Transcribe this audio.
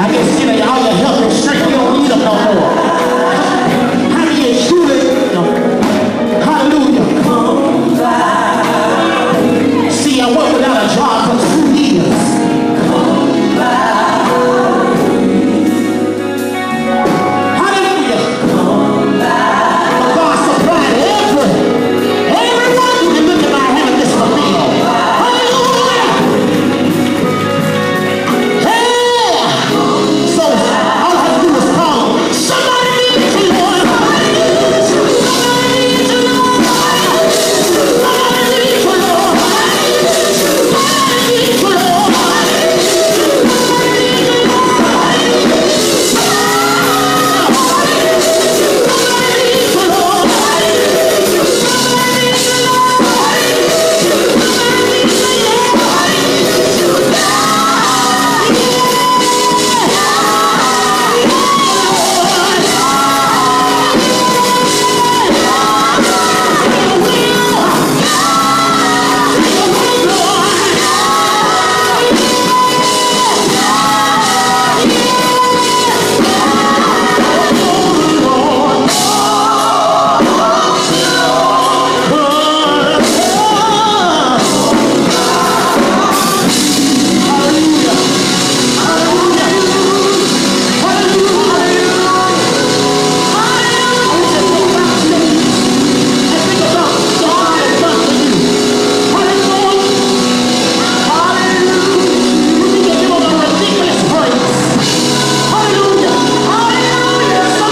I can see that y'all are helping.